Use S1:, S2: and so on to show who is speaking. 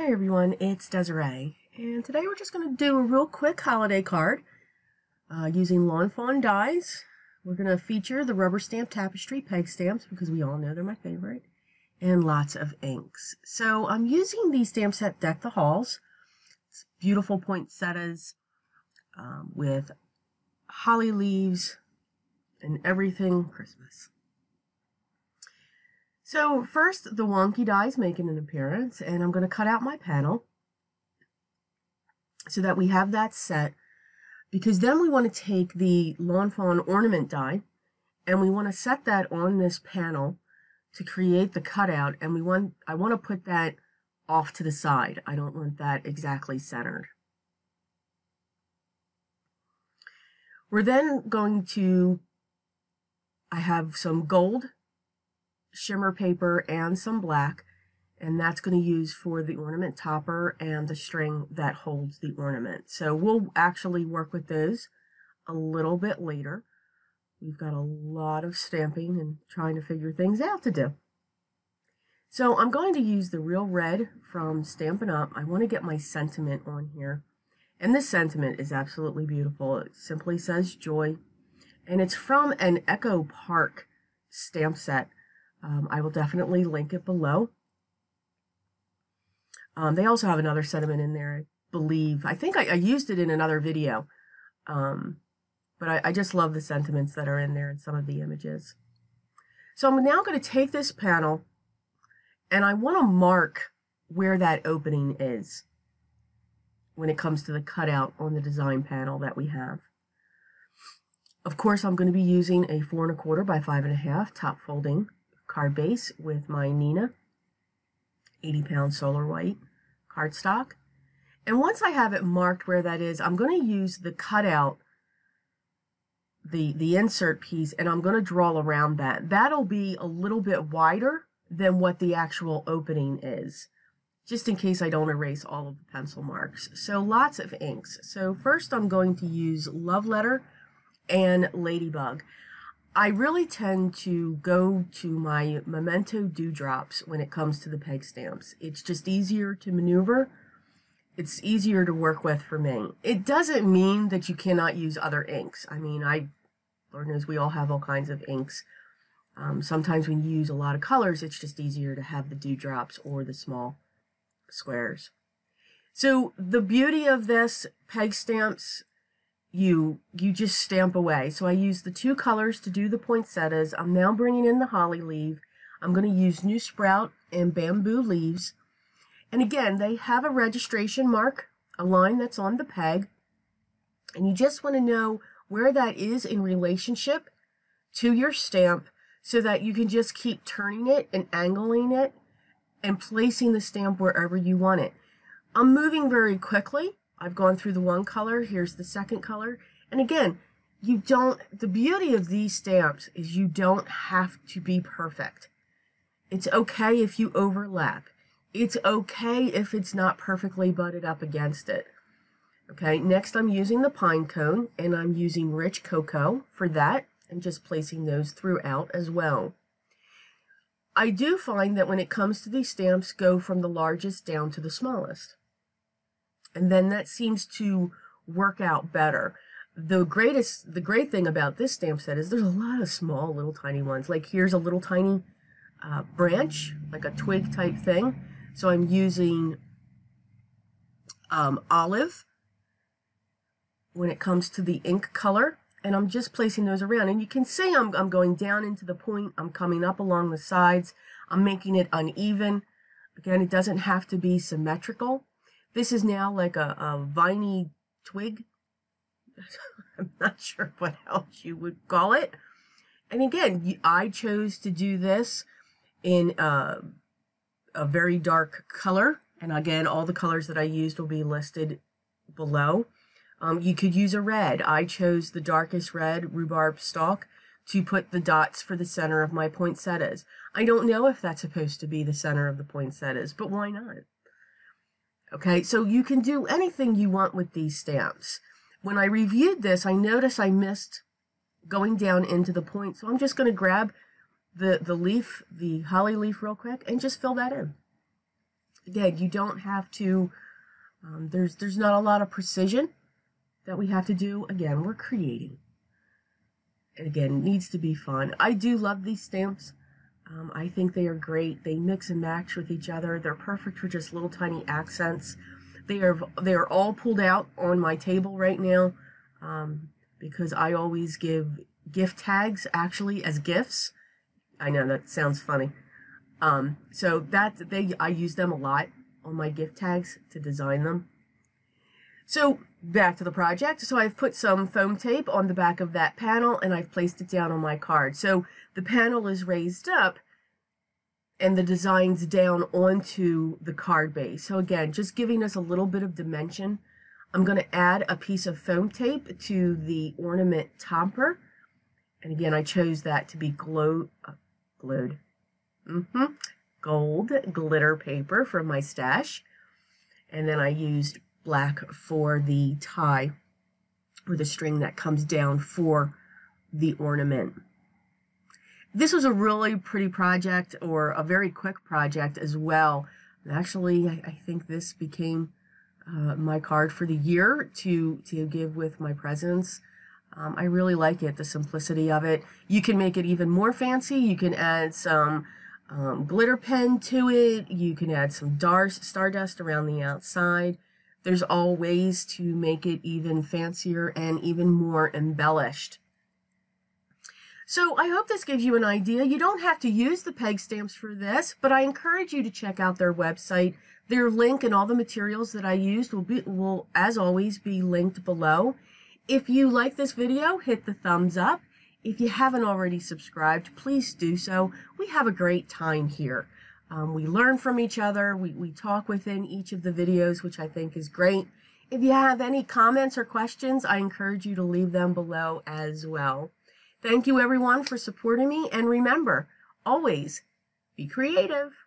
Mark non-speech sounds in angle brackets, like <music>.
S1: Hey everyone, it's Desiree, and today we're just going to do a real quick holiday card uh, using Lawn Fawn dies. We're going to feature the rubber stamp tapestry peg stamps because we all know they're my favorite, and lots of inks. So I'm using these stamp set Deck the Halls. It's beautiful poinsettias um, with holly leaves and everything Christmas. So first, the wonky die is making an appearance, and I'm going to cut out my panel so that we have that set, because then we want to take the Lawn Fawn ornament die, and we want to set that on this panel to create the cutout, and we want I want to put that off to the side. I don't want that exactly centered. We're then going to, I have some gold shimmer paper and some black and that's going to use for the ornament topper and the string that holds the ornament. So we'll actually work with those a little bit later. We've got a lot of stamping and trying to figure things out to do. So I'm going to use the real red from Stampin' Up. I want to get my sentiment on here. And this sentiment is absolutely beautiful. It simply says joy. And it's from an Echo Park stamp set um, I will definitely link it below. Um, they also have another sentiment in there, I believe. I think I, I used it in another video. Um, but I, I just love the sentiments that are in there and some of the images. So I'm now going to take this panel and I want to mark where that opening is when it comes to the cutout on the design panel that we have. Of course, I'm going to be using a four and a quarter by five and a half top folding card base with my Neenah 80 pound solar white cardstock. And once I have it marked where that is, I'm going to use the cutout, the, the insert piece, and I'm going to draw around that. That'll be a little bit wider than what the actual opening is, just in case I don't erase all of the pencil marks. So lots of inks. So first I'm going to use Love Letter and Ladybug. I really tend to go to my Memento Dewdrops when it comes to the peg stamps. It's just easier to maneuver. It's easier to work with for me. It doesn't mean that you cannot use other inks. I mean, I, Lord knows we all have all kinds of inks. Um, sometimes when you use a lot of colors, it's just easier to have the dewdrops or the small squares. So the beauty of this peg stamps you you just stamp away. So I use the two colors to do the poinsettias. I'm now bringing in the holly leaf. I'm going to use New Sprout and Bamboo Leaves. And again, they have a registration mark, a line that's on the peg. And you just want to know where that is in relationship to your stamp so that you can just keep turning it and angling it and placing the stamp wherever you want it. I'm moving very quickly I've gone through the one color. Here's the second color. And again, you don't, the beauty of these stamps is you don't have to be perfect. It's okay if you overlap. It's okay if it's not perfectly butted up against it. Okay, next I'm using the pine cone and I'm using rich cocoa for that and just placing those throughout as well. I do find that when it comes to these stamps, go from the largest down to the smallest. And then that seems to work out better. The greatest, the great thing about this stamp set is there's a lot of small little tiny ones. Like here's a little tiny uh, branch, like a twig type thing. So I'm using um, olive when it comes to the ink color and I'm just placing those around and you can see I'm, I'm going down into the point I'm coming up along the sides I'm making it uneven again it doesn't have to be symmetrical this is now like a, a viney twig. <laughs> I'm not sure what else you would call it. And again, I chose to do this in a, a very dark color. And again, all the colors that I used will be listed below. Um, you could use a red. I chose the darkest red rhubarb stalk to put the dots for the center of my poinsettias. I don't know if that's supposed to be the center of the poinsettias, but why not? Okay, so you can do anything you want with these stamps. When I reviewed this, I noticed I missed going down into the point, so I'm just going to grab the, the leaf, the holly leaf real quick, and just fill that in. again, you don't have to, um, there's, there's not a lot of precision that we have to do. Again, we're creating. And again, needs to be fun. I do love these stamps. Um, I think they are great. They mix and match with each other. They're perfect for just little tiny accents. They are they are all pulled out on my table right now um, because I always give gift tags actually as gifts. I know that sounds funny. Um, so that they I use them a lot on my gift tags to design them. So back to the project. So I've put some foam tape on the back of that panel and I've placed it down on my card. So the panel is raised up and the designs down onto the card base. So again, just giving us a little bit of dimension. I'm going to add a piece of foam tape to the ornament topper. And again, I chose that to be glow, uh, glowed, mm -hmm, gold glitter paper from my stash. And then I used black for the tie or the string that comes down for the ornament. This was a really pretty project or a very quick project as well. Actually, I, think this became uh, my card for the year to, to give with my presents. Um, I really like it, the simplicity of it. You can make it even more fancy. You can add some um, glitter pen to it. You can add some dar stardust around the outside. There's all ways to make it even fancier and even more embellished. So I hope this gives you an idea. You don't have to use the peg stamps for this, but I encourage you to check out their website. Their link and all the materials that I used will be will as always be linked below. If you like this video, hit the thumbs up. If you haven't already subscribed, please do so. We have a great time here. Um, we learn from each other. We, we talk within each of the videos, which I think is great. If you have any comments or questions, I encourage you to leave them below as well. Thank you everyone for supporting me. And remember, always be creative.